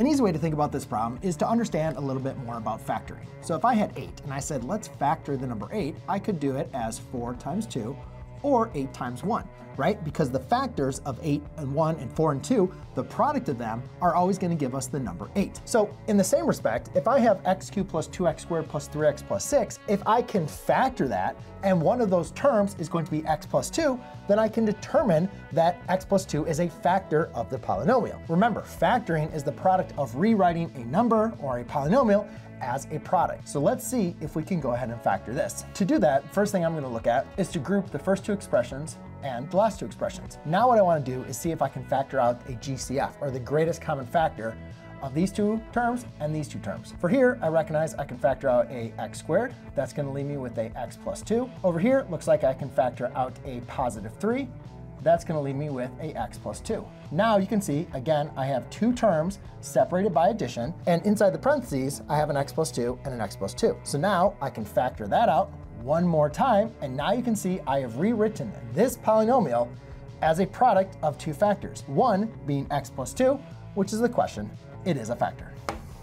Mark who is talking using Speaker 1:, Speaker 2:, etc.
Speaker 1: An easy way to think about this problem is to understand a little bit more about factoring. So if I had 8 and I said let's factor the number 8, I could do it as 4 times 2 or 8 times 1, right? Because the factors of 8 and 1 and 4 and 2, the product of them are always going to give us the number 8. So in the same respect, if I have x cubed plus 2x squared plus 3x plus 6, if I can factor that and one of those terms is going to be x plus 2, then I can determine that x plus 2 is a factor of the polynomial. Remember, factoring is the product of rewriting a number or a polynomial as a product. So let's see if we can go ahead and factor this. To do that, first thing I'm going to look at is to group the first two expressions and the last two expressions. Now what I want to do is see if I can factor out a GCF, or the greatest common factor of these two terms and these two terms. For here, I recognize I can factor out a x squared. That's going to leave me with a x plus 2. Over here, looks like I can factor out a positive 3 that's going to leave me with a x plus 2. Now you can see, again, I have two terms separated by addition, and inside the parentheses, I have an x plus 2 and an x plus 2. So now I can factor that out one more time, and now you can see I have rewritten this polynomial as a product of two factors, one being x plus 2, which is the question, it is a factor.